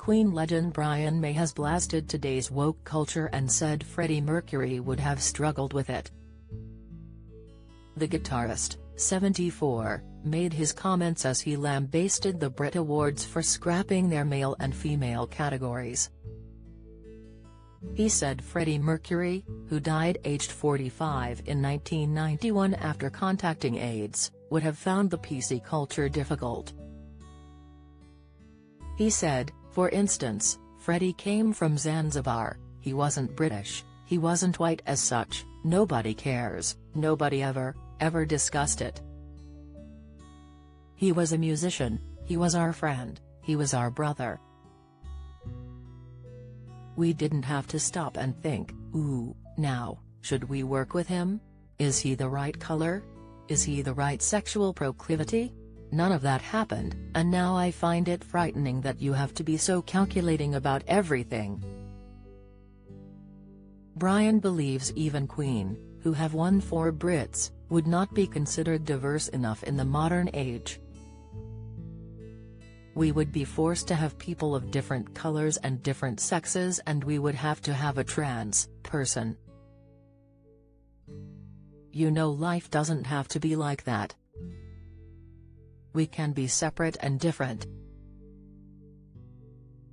Queen legend Brian May has blasted today's woke culture and said Freddie Mercury would have struggled with it. The guitarist, 74, made his comments as he lambasted the Brit Awards for scrapping their male and female categories. He said Freddie Mercury, who died aged 45 in 1991 after contacting AIDS, would have found the PC culture difficult. He said, for instance, Freddie came from Zanzibar, he wasn't British, he wasn't white as such, nobody cares, nobody ever, ever discussed it. He was a musician, he was our friend, he was our brother. We didn't have to stop and think, ooh, now, should we work with him? Is he the right color? Is he the right sexual proclivity? None of that happened, and now I find it frightening that you have to be so calculating about everything. Brian believes even Queen, who have won four Brits, would not be considered diverse enough in the modern age. We would be forced to have people of different colors and different sexes and we would have to have a trans person. You know life doesn't have to be like that. We can be separate and different.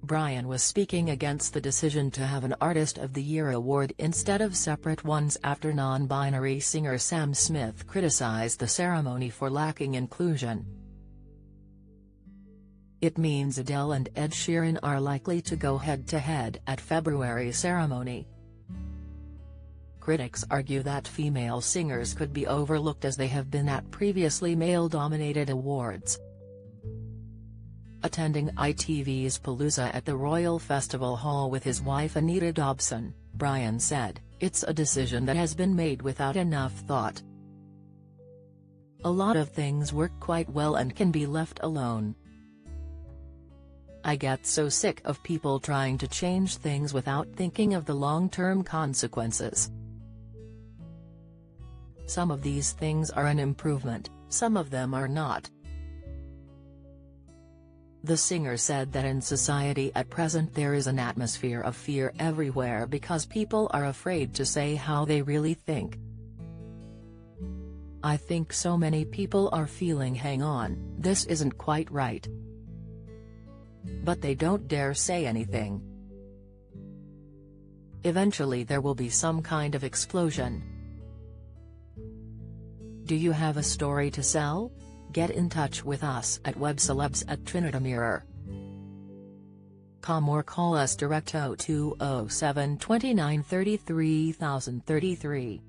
Brian was speaking against the decision to have an Artist of the Year award instead of separate ones after non-binary singer Sam Smith criticized the ceremony for lacking inclusion. It means Adele and Ed Sheeran are likely to go head-to-head -head at February's ceremony. Critics argue that female singers could be overlooked as they have been at previously male-dominated awards. Attending ITV's Palooza at the Royal Festival Hall with his wife Anita Dobson, Brian said, It's a decision that has been made without enough thought. A lot of things work quite well and can be left alone. I get so sick of people trying to change things without thinking of the long-term consequences. Some of these things are an improvement, some of them are not. The singer said that in society at present there is an atmosphere of fear everywhere because people are afraid to say how they really think. I think so many people are feeling hang on, this isn't quite right. But they don't dare say anything. Eventually there will be some kind of explosion. Do you have a story to sell? Get in touch with us at webcelebs at trinitymirror.com or call us direct 0207 29 33 33.